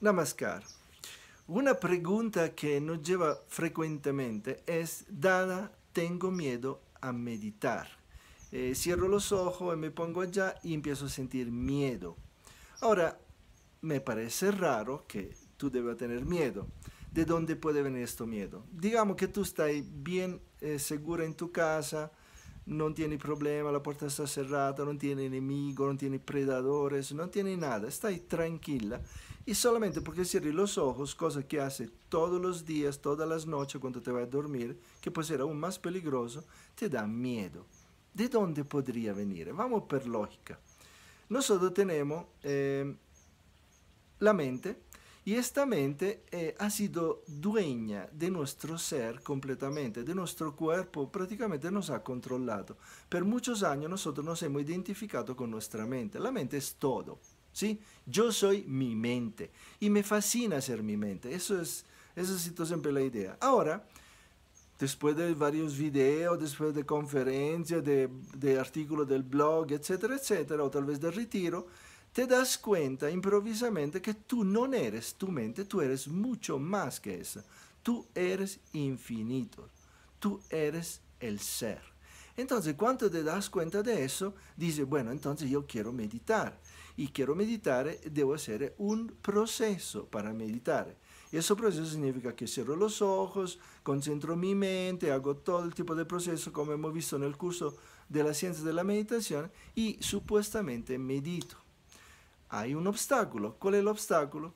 Namaskar. Una pregunta que nos lleva frecuentemente es, Dada, tengo miedo a meditar. Eh, cierro los ojos y me pongo allá y empiezo a sentir miedo. Ahora, me parece raro que tú debas tener miedo. ¿De dónde puede venir este miedo? Digamos que tú estás bien eh, segura en tu casa, no tienes problema, la puerta está cerrada, no tiene enemigos, no tiene predadores, no tiene nada, estás tranquila y solamente porque cierres los ojos, cosa que hace todos los días, todas las noches cuando te vas a dormir, que puede ser aún más peligroso, te da miedo. ¿De dónde podría venir? Vamos por lógica. Nosotros tenemos eh, la mente y esta mente eh, ha sido dueña de nuestro ser completamente, de nuestro cuerpo, prácticamente nos ha controlado. Por muchos años nosotros nos hemos identificado con nuestra mente. La mente es todo. ¿sí? Yo soy mi mente y me fascina ser mi mente. Eso es, eso es siempre la idea. Ahora, después de varios videos, después de conferencias, de, de artículos del blog, etcétera, etcétera, o tal vez de retiro, te das cuenta improvisamente que tú no eres tu mente, tú eres mucho más que eso. Tú eres infinito, tú eres el ser. Entonces, cuando te das cuenta de eso, dices, bueno, entonces yo quiero meditar y quiero meditar, debo hacer un proceso para meditar. Y ese proceso significa que cierro los ojos, concentro mi mente, hago todo el tipo de proceso como hemos visto en el curso de la ciencia de la meditación y supuestamente medito. Hay un obstáculo. ¿Cuál es el obstáculo?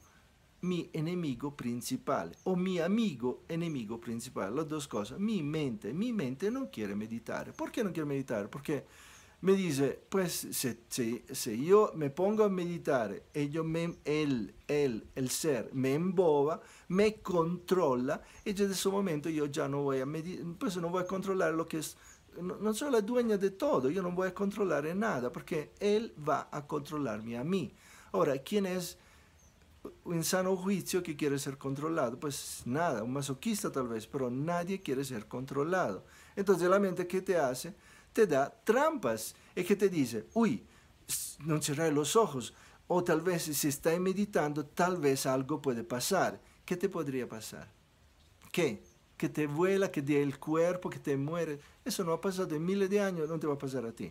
Mi enemigo principal o mi amigo enemigo principal. Las dos cosas. Mi mente. Mi mente no quiere meditar. ¿Por qué no quiere meditar? Porque me dice, pues si, yo me pongo a meditar, ello me, él, él, el ser, me emboba, me controla, y desde ese momento yo ya no voy a meditar, pues no voy a controlar lo que es, no, soy la dueña de todo, yo no voy a controlar en nada, porque él va a controlarme a mí. Ahora, ¿quién es un sano juicio que quiere ser controlado? Pues nada, un masoquista tal vez, pero nadie quiere ser controlado. Entonces la mente, ¿qué te hace? te da trampas y que te dice, uy, no cerrar los ojos, o tal vez si estás meditando, tal vez algo puede pasar. ¿Qué te podría pasar? ¿Qué? Que te vuela, que dé el cuerpo, que te muere. Eso no ha pasado en miles de años, no te va a pasar a ti.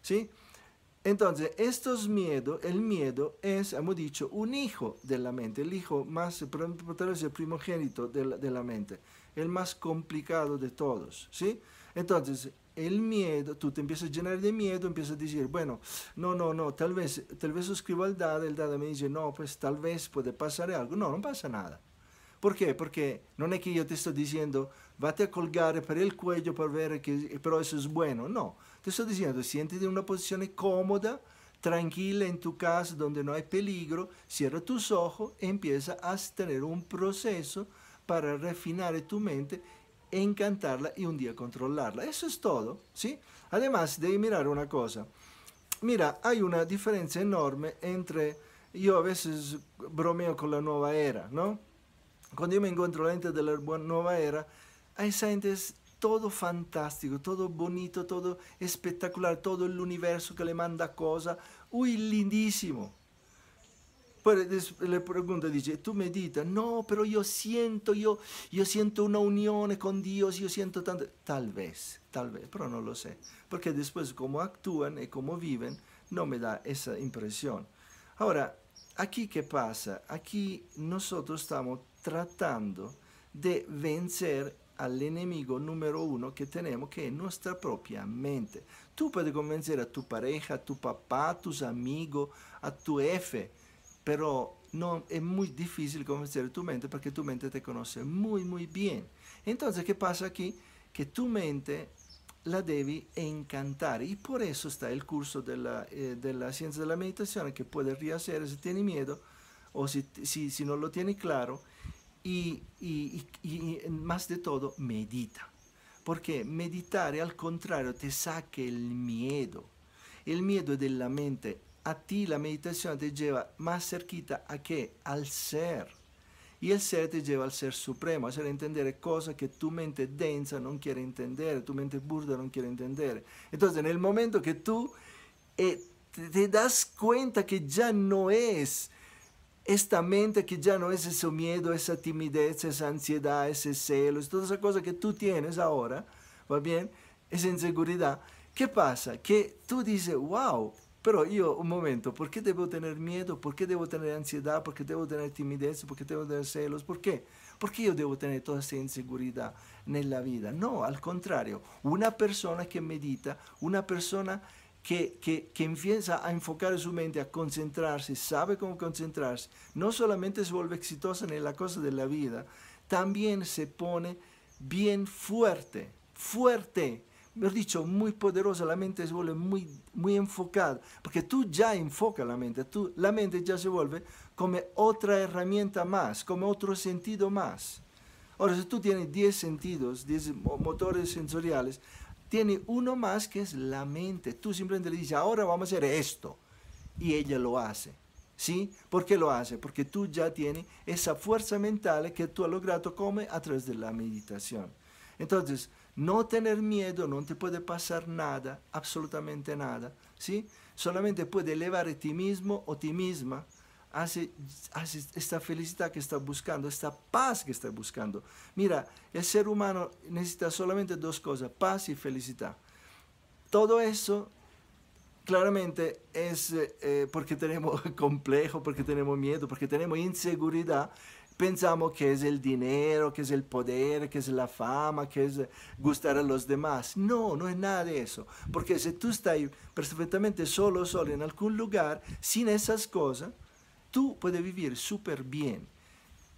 ¿Sí? Entonces, estos miedos, el miedo es, hemos dicho, un hijo de la mente, el hijo más, vez el primogénito de la, de la mente, el más complicado de todos, ¿sí? Entonces, el miedo, tú te empiezas a llenar de miedo, empiezas a decir, bueno, no, no, no, tal vez, tal vez escribo al dada, el dada me dice, no, pues tal vez puede pasar algo. No, no pasa nada. ¿Por qué? Porque no es que yo te estoy diciendo, vate a colgar por el cuello para ver que, pero eso es bueno. No, te estoy diciendo, siéntete en una posición cómoda, tranquila en tu casa donde no hay peligro, cierra tus ojos y empieza a tener un proceso para refinar tu mente encantarla y un día controlarla. Eso es todo, ¿sí? Además, de mirar una cosa. Mira, hay una diferencia enorme entre, yo a veces bromeo con la nueva era, ¿no? Cuando yo me encuentro gente de la nueva era, a esa gente es todo fantástico, todo bonito, todo espectacular, todo el universo que le manda cosas, uy, lindísimo. Pues le pregunta, dice, ¿tú meditas? No, pero yo siento, yo, yo siento una unión con Dios, yo siento tanto. Tal vez, tal vez, pero no lo sé. Porque después cómo actúan y cómo viven, no me da esa impresión. Ahora, aquí qué pasa? Aquí nosotros estamos tratando de vencer al enemigo número uno que tenemos, que es nuestra propia mente. Tú puedes convencer a tu pareja, a tu papá, a tus amigos, a tu jefe, pero no, es muy difícil convencer tu mente porque tu mente te conoce muy, muy bien. Entonces, ¿qué pasa aquí? Que tu mente la debe encantar y por eso está el curso de la, eh, ciencia de la meditación que puedes rehacer si tiene miedo o si, si, si no lo tiene claro y, más de todo medita. Porque meditar al contrario te saque el miedo. El miedo de la mente a ti la meditación te lleva más cerquita a qué? Al ser. y el ser te lleva al ser supremo, a hacer entender cosas que tu mente densa no quiere entender, tu mente burda no quiere entender. Entonces, en el momento que tú eh, te, das cuenta que ya no es esta mente que ya no es ese miedo, esa timidez, esa ansiedad, ese celos, toda esa cosa que tú tienes ahora, ¿va bien? Esa inseguridad. ¿Qué pasa? Que tú dices, wow, pero yo, un momento, ¿por qué debo tener miedo? ¿Por qué debo tener ansiedad? ¿Por qué debo tener timidez? ¿Por qué debo tener celos? ¿Por qué? ¿Por qué yo debo tener toda esa inseguridad en la vida? No, al contrario, una persona que medita, una persona que, que, que, empieza a enfocar su mente, a concentrarse, sabe cómo concentrarse, no solamente se vuelve exitosa en la cosa de la vida, también se pone bien fuerte, fuerte mejor dicho, muy poderosa, la mente se vuelve muy, muy enfocada, porque tú ya enfocas la mente, tú, la mente ya se vuelve como otra herramienta más, como otro sentido más. Ahora, si tú tienes 10 sentidos, 10 motores sensoriales, tiene uno más que es la mente. Tú simplemente le dices, ahora vamos a hacer esto, y ella lo hace. ¿Sí? ¿Por qué lo hace? Porque tú ya tienes esa fuerza mental que tú has logrado como a través de la meditación. Entonces, no tener miedo, no te puede pasar nada, absolutamente nada, ¿sí? Solamente puede elevar a ti mismo o ti misma hace, esta felicidad que está buscando, esta paz que está buscando. Mira, el ser humano necesita solamente dos cosas, paz y felicidad. Todo eso claramente es eh, porque tenemos complejo, porque tenemos miedo, porque tenemos inseguridad pensamos que es el dinero, que es el poder, que es la fama, que es gustar a los demás. No, no es nada de eso. Porque si tú estás perfectamente solo, solo en algún lugar, sin esas cosas, tú puedes vivir súper bien.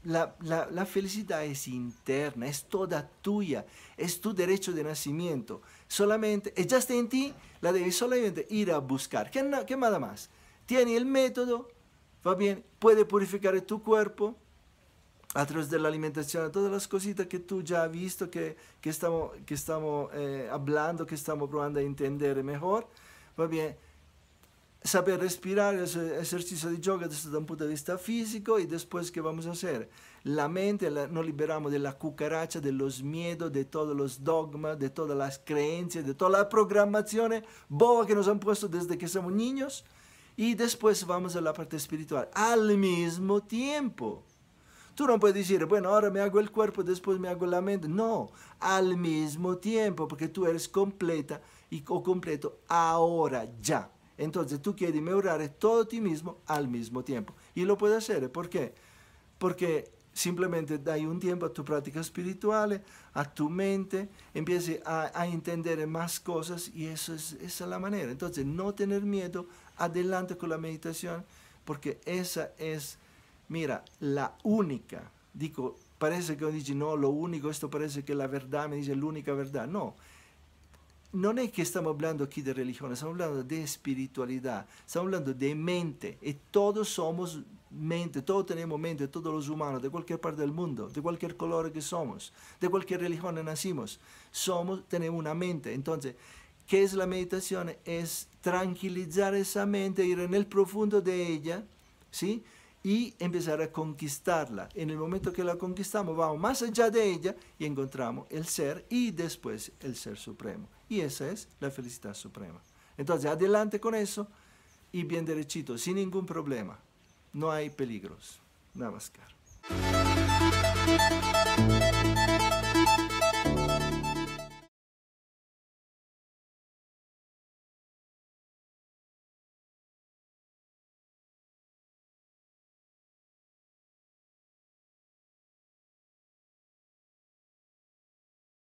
La, la, felicidad es interna, es toda tuya, es tu derecho de nacimiento. Solamente, ya está en ti, la debes solamente ir a buscar. ¿Qué, qué nada más? Tiene el método, va bien, puede purificar tu cuerpo, a través de la alimentación, todas las cositas que tú ya has visto, que, que estamos, que estamos eh, hablando, que estamos probando a entender mejor, va bien, saber respirar, es ejercicio de yoga desde un punto de vista físico y después, ¿qué vamos a hacer? La mente nos liberamos de la cucaracha, de los miedos, de todos los dogmas, de todas las creencias, de todas las programaciones boba que nos han puesto desde que somos niños y después vamos a la parte espiritual al mismo tiempo. Tú no puedes decir, bueno, ahora me hago el cuerpo, después me hago la mente. No, al mismo tiempo, porque tú eres completa y o completo ahora, ya. Entonces tú quieres mejorar todo ti mismo al mismo tiempo. Y lo puedes hacer. ¿Por qué? Porque simplemente dai un tiempo a tu práctica espiritual, a tu mente, empiece a, a entender más cosas y eso es, esa es la manera. Entonces, no tener miedo, adelante con la meditación, porque esa es mira, la única, digo, parece que uno dice, no, lo único, esto parece que la verdad me dice la única verdad. No, no es que estamos hablando aquí de religión, estamos hablando de espiritualidad, estamos hablando de mente, y todos somos mente, todos tenemos mente, todos los humanos, de cualquier parte del mundo, de cualquier color que somos, de cualquier religión nacimos, somos, tenemos una mente. Entonces, ¿qué es la meditación? Es tranquilizar esa mente, ir en el profundo de ella, ¿sí? Y empezar a conquistarla. En el momento que la conquistamos, vamos más allá de ella y encontramos el ser y después el ser supremo. Y esa es la felicidad suprema. Entonces, adelante con eso y bien derechito, sin ningún problema. No hay peligros. Namaskar.